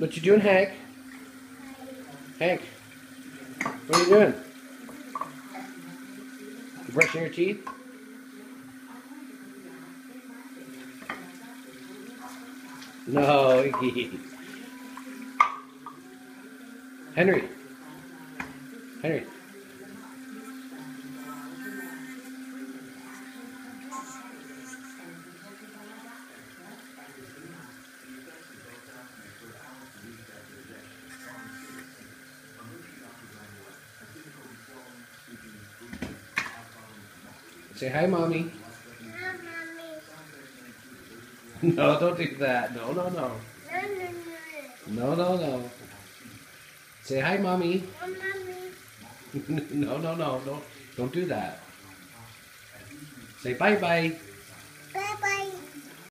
What you doing, Hank? Hank, what are you doing? You brushing your teeth? No. Henry. Henry. Say hi, mommy. No, don't do that. No, no, no. No, no, no. no Say hi, mommy. no, no, no. Don't, don't do that. Say bye bye.